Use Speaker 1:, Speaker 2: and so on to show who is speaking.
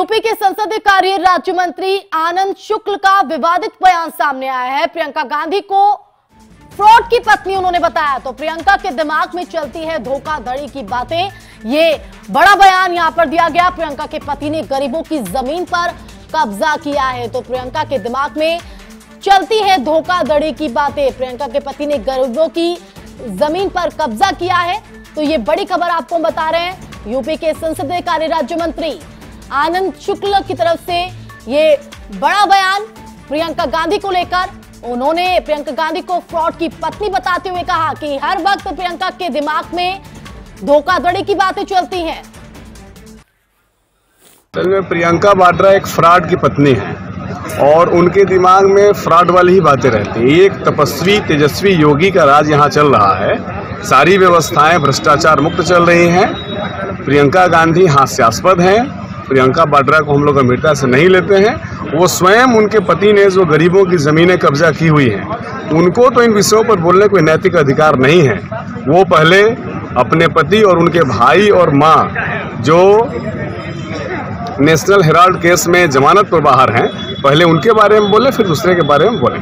Speaker 1: UP के संसदीय कार्य राज्य मंत्री आनंद शुक्ल का विवादित बयान सामने आया है। प्रियंका गांधी को फ्रॉड की पत्नी उन्होंने बताया तो प्रियंका के दिमाग में चलती है धोखाधड़ी की बातें। ये बड़ा बयान यहाँ पर दिया गया। प्रियंका के पति ने गरीबों की ज़मीन पर कब्जा किया है तो प्रियंका के दिमाग में चलती है धोखाधड़ी की बातें। प्रियंका के पति ने गरीबों की ज़मीन पर कब्जा किया है तो ये बड़ी खबर आपको बता रहे हैं। यूपी के संसदीय कार्य राज्य मंत्री आनंद शुक्ल की तरफ़ से ये बड़ा बयान प्रियंका गांधी को लेकर। उन्होंने प्रियंका गांधी को फ्रॉड की पत्नी बताते हुए कहा कि हर वक्त प्रियंका के दिमाग में धोखाधड़ी की बातें चलती हैं।
Speaker 2: असल में प्रियंका वाड्रा एक फ्रॉड की पत्नी है और उनके दिमाग में फ्रॉड वाली ही बातें रहती हैं। एक तपस्वी, तेजस्वी योगी का राज यहाँ चल रहा है। सारी व्यवस्थाएँ, भ्रष्टाचार मुक्त चल रही हैं। प्रियंका गांधी हास्यास्पद हैं। प्रियंका वाड्रा को हम लोग गंभीरता से नहीं लेते हैं। वो स्वयं उनके पति ने, जो गरीबों की ज़मीनें कब्जा की हुई हैं, उनको तो इन विषयों पर बोलने कोई नैतिक अधिकार नहीं है। वो पहले अपने पति और उनके भाई और माँ, जो नेशनल हेराल्ड केस में जमानत पर बाहर हैं, पहले उनके बारे में बोले, फिर दूसरे के बारे में बोले।